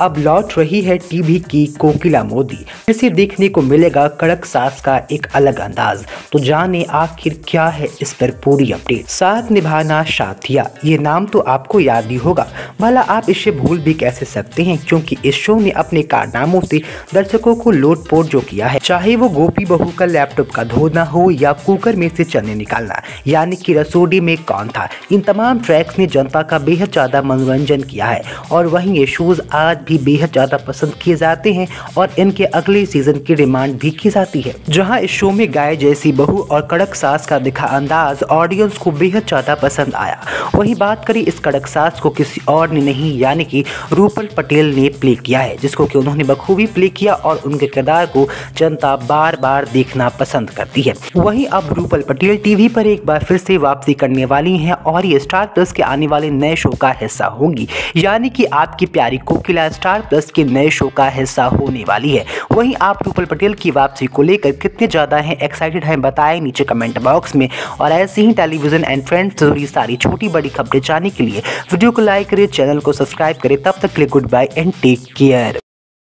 अब लौट रही है टीवी की कोकिला मोदी। इसे देखने को मिलेगा कड़क सास का एक अलग अंदाज। तो जाने आखिर क्या है इस पर पूरी अपडेट। साथ निभाना साथिया, ये नाम तो आपको याद ही होगा। भला आप इसे भूल भी कैसे सकते हैं? क्योंकि इस शो ने अपने कारनामों से दर्शकों को लोटपोट जो किया है। चाहे वो गोपी बहू का लैपटॉप का धोना हो या कुकर में से चने निकालना, यानी कि रसोड़ी में कौन था? इन तमाम ट्रैक्स ने जनता का बेहद ज़्यादा मनोरंजन किया है। और वहीं ये शोज़ आज भी बेहद ज़्यादा पसंद किए जाते हैं और इनके अगले सीज़न की डिमांड भी की जाती है। जहाँ इस शो में गाय जैसी बहू और कड़क सास का दिखा अंदाज ऑडियंस को बेहद ज़्यादा पसंद आया। वही बात करें इस कड़क सास को किसी और ने नहीं, यानी कि रूपल पटेल ने प्ले किया है, जिसको कि उन्होंने बखूबी प्ले किया और उनके किरदार को जनता बार बार देखना पसंद करती है। वहीं अब रूपल पटेल टीवी पर एक बार फिर से वापसी करने वाली हैं और ये स्टार प्लस के आने वाले नए शो का हिस्सा होंगी। यानी कि आपकी प्यारी कोकिला स्टार प्लस के नए शो का हिस्सा होने वाली है। वहीं आप रूपल पटेल की वापसी को लेकर कितने ज़्यादा हैं एक्साइटेड हैं, बताएँ नीचे कमेंट बॉक्स में। और ऐसे ही टेलीविज़न एंड फ्रेंड्स से जुड़ी सारी छोटी बड़ी खबरें जानने के लिए वीडियो को लाइक करें चैनल को सब्सक्राइब करें। तब तक के लिए goodbye and take care